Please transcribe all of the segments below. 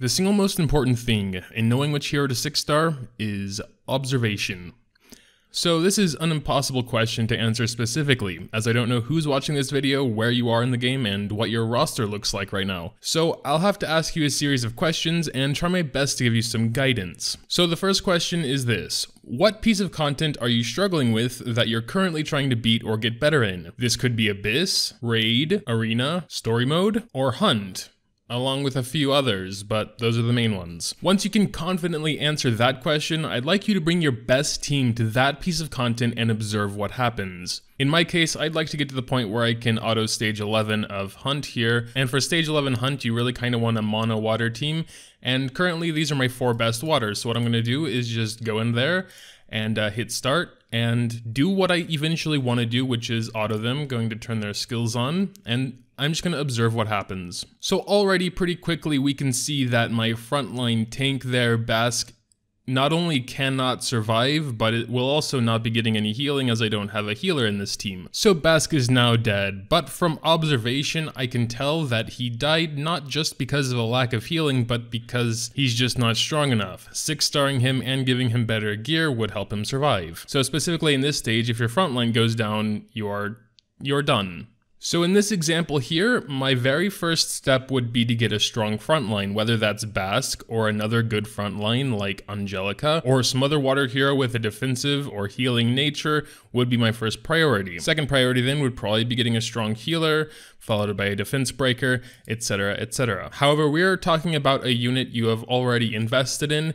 The single most important thing in knowing which hero to 6 star is observation. So this is an impossible question to answer specifically, as I don't know who's watching this video, where you are in the game, and what your roster looks like right now. So I'll have to ask you a series of questions and try my best to give you some guidance. So the first question is this. What piece of content are you struggling with that you're currently trying to beat or get better in? This could be Abyss, Raid, Arena, Story Mode, or Hunt along with a few others, but those are the main ones. Once you can confidently answer that question, I'd like you to bring your best team to that piece of content and observe what happens. In my case, I'd like to get to the point where I can auto stage 11 of Hunt here, and for stage 11 Hunt, you really kind of want a mono water team, and currently these are my four best waters, so what I'm going to do is just go in there and uh, hit start, and do what I eventually want to do, which is auto them, going to turn their skills on, and I'm just going to observe what happens. So already pretty quickly we can see that my frontline tank there, Bask, not only cannot survive, but it will also not be getting any healing as I don't have a healer in this team. So Bask is now dead, but from observation I can tell that he died not just because of a lack of healing, but because he's just not strong enough. 6-starring him and giving him better gear would help him survive. So specifically in this stage, if your frontline goes down, you are you're done. So in this example here, my very first step would be to get a strong front line, whether that's Bask or another good front line like Angelica, or some other water hero with a defensive or healing nature would be my first priority. Second priority then would probably be getting a strong healer, followed by a defense breaker, etc, etc. However, we're talking about a unit you have already invested in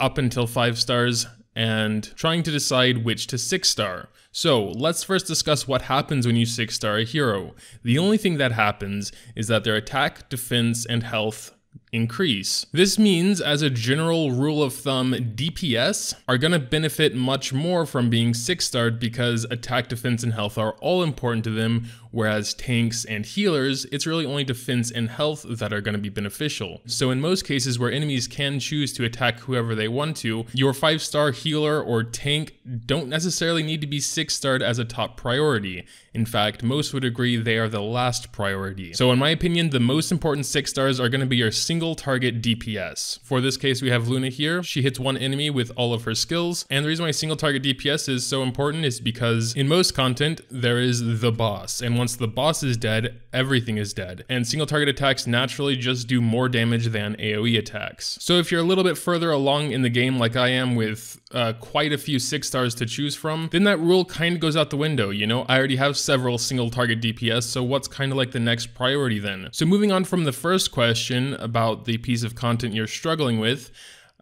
up until 5 stars and trying to decide which to 6 star. So let's first discuss what happens when you 6 star a hero. The only thing that happens is that their attack, defense, and health increase. This means, as a general rule of thumb, DPS are going to benefit much more from being 6 starred because attack, defense, and health are all important to them, whereas tanks and healers, it's really only defense and health that are going to be beneficial. So in most cases where enemies can choose to attack whoever they want to, your 5 star healer or tank don't necessarily need to be 6 starred as a top priority. In fact, most would agree they are the last priority. So in my opinion, the most important 6 stars are going to be your single target DPS. For this case, we have Luna here. She hits one enemy with all of her skills. And the reason why single target DPS is so important is because in most content, there is the boss. And once the boss is dead, everything is dead. And single target attacks naturally just do more damage than AoE attacks. So if you're a little bit further along in the game like I am with uh, quite a few 6 stars to choose from, then that rule kind of goes out the window, you know? I already have several single target DPS, so what's kind of like the next priority then? So moving on from the first question about the piece of content you're struggling with,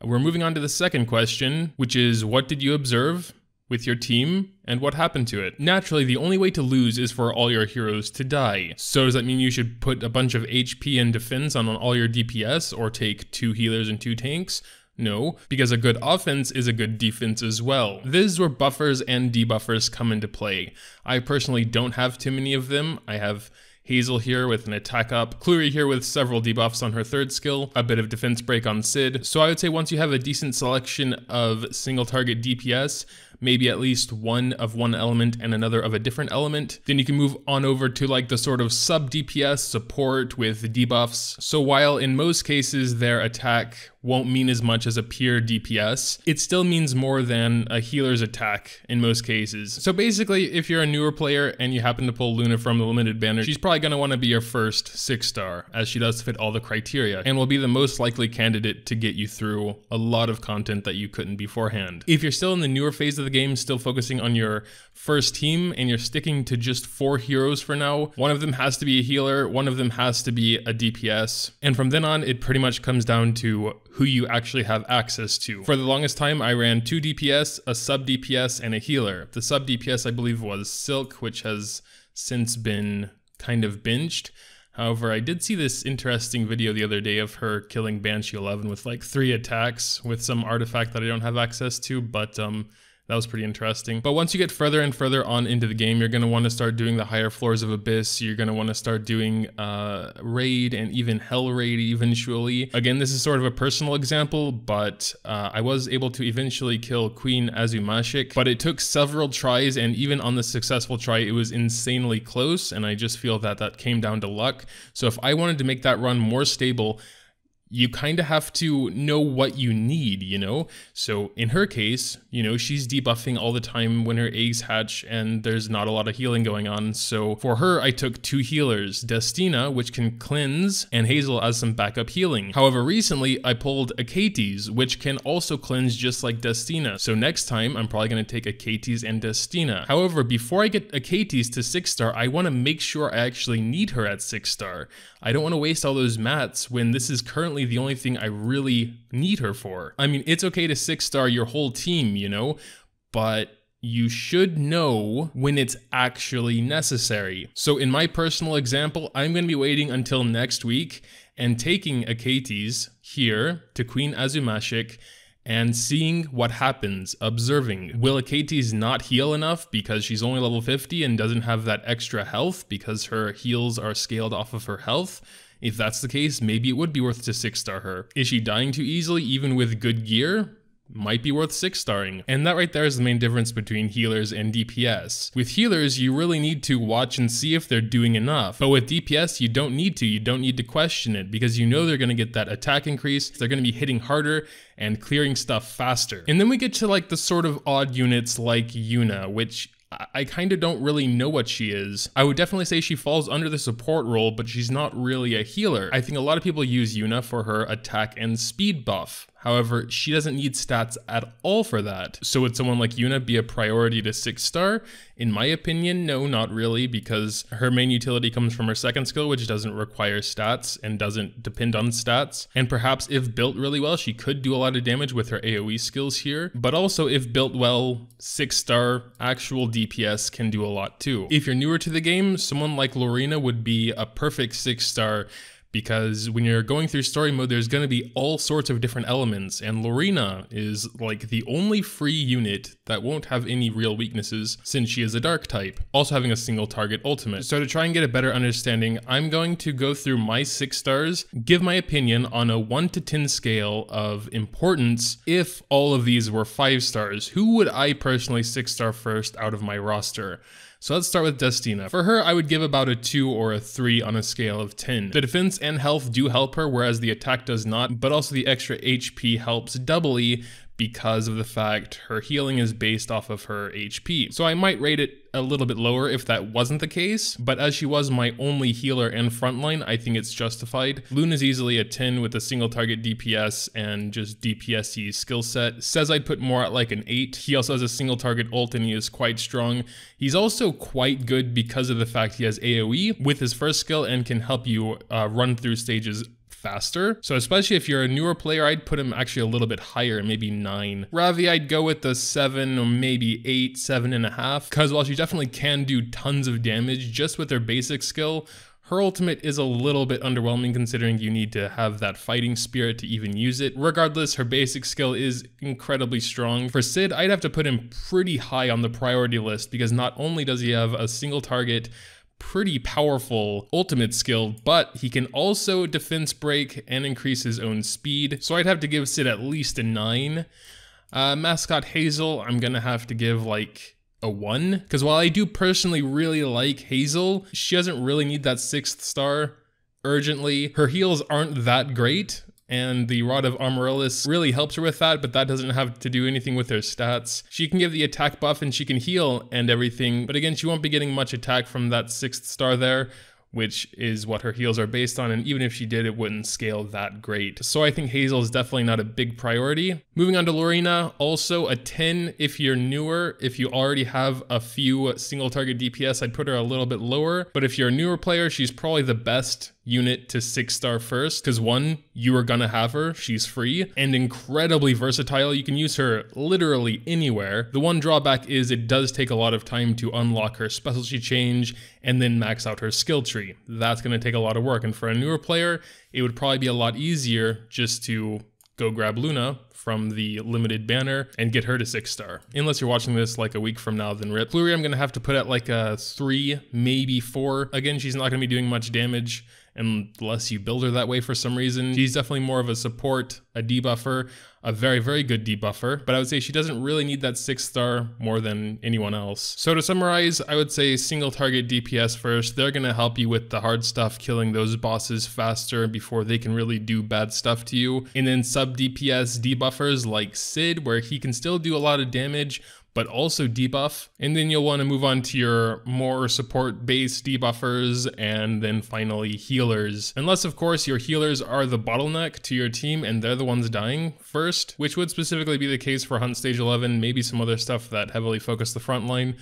we're moving on to the second question, which is what did you observe with your team and what happened to it? Naturally, the only way to lose is for all your heroes to die. So does that mean you should put a bunch of HP and defense on all your DPS or take two healers and two tanks? No, because a good offense is a good defense as well. This is where buffers and debuffers come into play. I personally don't have too many of them. I have Hazel here with an attack up, Kluri here with several debuffs on her third skill, a bit of defense break on Sid. So I would say once you have a decent selection of single target DPS, maybe at least one of one element and another of a different element. Then you can move on over to like the sort of sub DPS support with debuffs. So while in most cases their attack won't mean as much as a pure DPS, it still means more than a healer's attack in most cases. So basically, if you're a newer player and you happen to pull Luna from the limited banner, she's probably going to want to be your first 6 star, as she does fit all the criteria, and will be the most likely candidate to get you through a lot of content that you couldn't beforehand. If you're still in the newer phase of the game, still focusing on your first team, and you're sticking to just four heroes for now, one of them has to be a healer, one of them has to be a DPS, and from then on, it pretty much comes down to who you actually have access to. For the longest time, I ran two DPS, a sub DPS, and a healer. The sub DPS, I believe, was Silk, which has since been kind of binged. However, I did see this interesting video the other day of her killing Banshee 11 with like three attacks with some artifact that I don't have access to, but um, that was pretty interesting. But once you get further and further on into the game, you're going to want to start doing the higher floors of Abyss. You're going to want to start doing uh, Raid and even Hell Raid eventually. Again, this is sort of a personal example, but uh, I was able to eventually kill Queen Azumashik, but it took several tries, and even on the successful try, it was insanely close, and I just feel that that came down to luck. So if I wanted to make that run more stable, you kind of have to know what you need, you know? So in her case, you know, she's debuffing all the time when her eggs hatch and there's not a lot of healing going on. So for her, I took two healers, Destina, which can cleanse, and Hazel as some backup healing. However, recently I pulled Achates, which can also cleanse just like Destina. So next time, I'm probably going to take Achates and Destina. However, before I get Achates to 6 star, I want to make sure I actually need her at 6 star. I don't want to waste all those mats when this is currently the only thing I really need her for. I mean, it's okay to six star your whole team, you know, but you should know when it's actually necessary. So in my personal example, I'm going to be waiting until next week and taking Achates here to Queen Azumashik and seeing what happens, observing. Will Achates not heal enough because she's only level 50 and doesn't have that extra health because her heals are scaled off of her health? If that's the case, maybe it would be worth to 6 star her. Is she dying too easily even with good gear? might be worth 6 starring. And that right there is the main difference between healers and DPS. With healers, you really need to watch and see if they're doing enough. But with DPS, you don't need to. You don't need to question it because you know they're going to get that attack increase. They're going to be hitting harder and clearing stuff faster. And then we get to like the sort of odd units like Yuna, which I kind of don't really know what she is. I would definitely say she falls under the support role, but she's not really a healer. I think a lot of people use Yuna for her attack and speed buff. However, she doesn't need stats at all for that. So would someone like Yuna be a priority to 6 star? In my opinion, no, not really, because her main utility comes from her second skill, which doesn't require stats and doesn't depend on stats. And perhaps if built really well, she could do a lot of damage with her AoE skills here. But also, if built well, 6 star actual DPS can do a lot too. If you're newer to the game, someone like Lorena would be a perfect 6 star because when you're going through story mode, there's going to be all sorts of different elements, and Lorena is like the only free unit that won't have any real weaknesses since she is a dark type, also having a single target ultimate. So to try and get a better understanding, I'm going to go through my 6 stars, give my opinion on a 1 to 10 scale of importance if all of these were 5 stars. Who would I personally 6 star first out of my roster? So let's start with Destina. For her, I would give about a 2 or a 3 on a scale of 10. The defense and health do help her, whereas the attack does not, but also the extra HP helps doubly because of the fact her healing is based off of her HP. So I might rate it a little bit lower if that wasn't the case, but as she was my only healer and frontline, I think it's justified. Luna is easily a 10 with a single target DPS and just DPSy skill set. Sez I'd put more at like an 8. He also has a single target ult and he is quite strong. He's also quite good because of the fact he has AoE with his first skill and can help you uh, run through stages faster. So especially if you're a newer player, I'd put him actually a little bit higher, maybe nine. Ravi, I'd go with the seven or maybe eight, seven and a half. Cause while she definitely can do tons of damage just with her basic skill, her ultimate is a little bit underwhelming considering you need to have that fighting spirit to even use it. Regardless, her basic skill is incredibly strong. For Sid, I'd have to put him pretty high on the priority list because not only does he have a single target pretty powerful ultimate skill, but he can also defense break and increase his own speed. So I'd have to give Sid at least a 9. Uh, mascot Hazel, I'm gonna have to give like a 1. Because while I do personally really like Hazel, she doesn't really need that 6th star urgently. Her heals aren't that great, and the Rod of Amaryllis really helps her with that, but that doesn't have to do anything with her stats. She can give the attack buff and she can heal and everything, but again, she won't be getting much attack from that sixth star there which is what her heals are based on, and even if she did, it wouldn't scale that great. So I think Hazel is definitely not a big priority. Moving on to Lorena, also a 10 if you're newer. If you already have a few single target DPS, I'd put her a little bit lower, but if you're a newer player, she's probably the best unit to six star first because one you are gonna have her she's free and incredibly versatile you can use her literally anywhere the one drawback is it does take a lot of time to unlock her specialty change and then max out her skill tree that's gonna take a lot of work and for a newer player it would probably be a lot easier just to go grab Luna from the limited banner and get her to six star. Unless you're watching this like a week from now, then rip. Flurry, I'm gonna have to put at like a three, maybe four. Again, she's not gonna be doing much damage unless you build her that way for some reason. She's definitely more of a support, a debuffer, a very, very good debuffer, but I would say she doesn't really need that six star more than anyone else. So to summarize, I would say single target DPS first. They're gonna help you with the hard stuff, killing those bosses faster before they can really do bad stuff to you. And then sub DPS debuffers like Sid, where he can still do a lot of damage, but also debuff. And then you'll want to move on to your more support based debuffers and then finally healers. Unless of course your healers are the bottleneck to your team and they're the ones dying first, which would specifically be the case for Hunt Stage 11, maybe some other stuff that heavily focus the front line.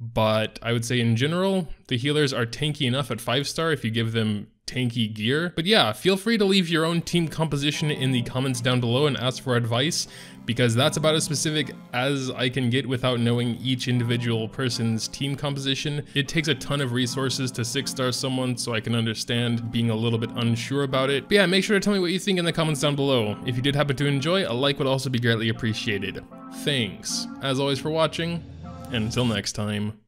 But I would say in general, the healers are tanky enough at 5 star if you give them tanky gear. But yeah, feel free to leave your own team composition in the comments down below and ask for advice because that's about as specific as I can get without knowing each individual person's team composition. It takes a ton of resources to 6-star someone so I can understand being a little bit unsure about it. But yeah, make sure to tell me what you think in the comments down below. If you did happen to enjoy, a like would also be greatly appreciated. Thanks, as always, for watching, and until next time.